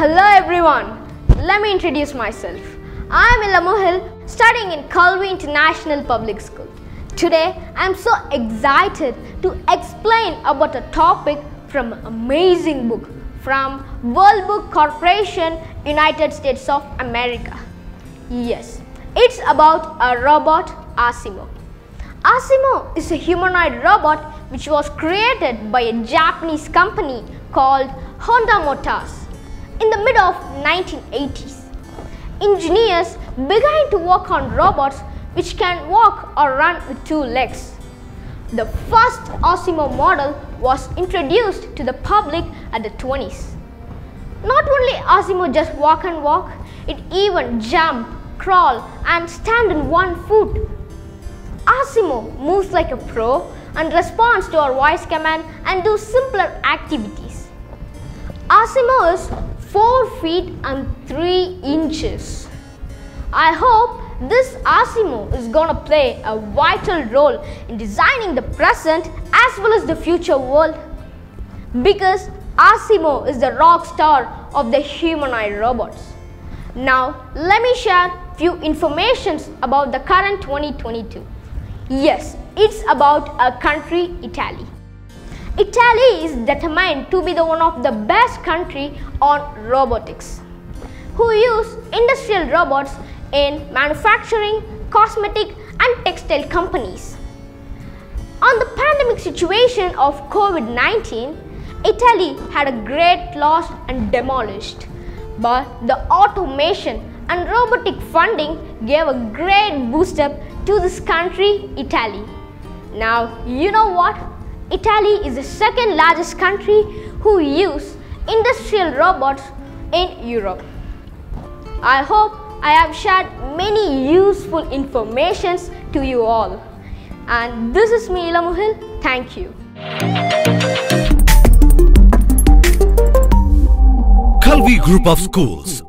Hello everyone. Let me introduce myself. I am Ilamuhil, studying in Kalvi International Public School. Today I am so excited to explain about a topic from an amazing book from World Book Corporation, United States of America. Yes, it's about a robot Asimo. Asimo is a humanoid robot which was created by a Japanese company called Honda Motors in the mid of 1980s. Engineers began to work on robots which can walk or run with two legs. The first Asimo model was introduced to the public at the 20s. Not only Asimo just walk and walk, it even jump, crawl and stand on one foot. Asimo moves like a pro and responds to our voice command and do simpler activities. Asimo is 4 feet and 3 inches. I hope this Asimo is gonna play a vital role in designing the present as well as the future world because Asimo is the rock star of the humanoid robots. Now let me share few informations about the current 2022. Yes, it's about a country Italy. Italy is determined to be the one of the best country on robotics who use industrial robots in manufacturing, cosmetic and textile companies. On the pandemic situation of COVID-19, Italy had a great loss and demolished. But the automation and robotic funding gave a great boost up to this country, Italy. Now, you know what? Italy is the second largest country who use industrial robots in Europe. I hope I have shared many useful informations to you all. And this is me Ila. Thank you. Kalvi Group of Schools